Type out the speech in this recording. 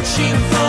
watching.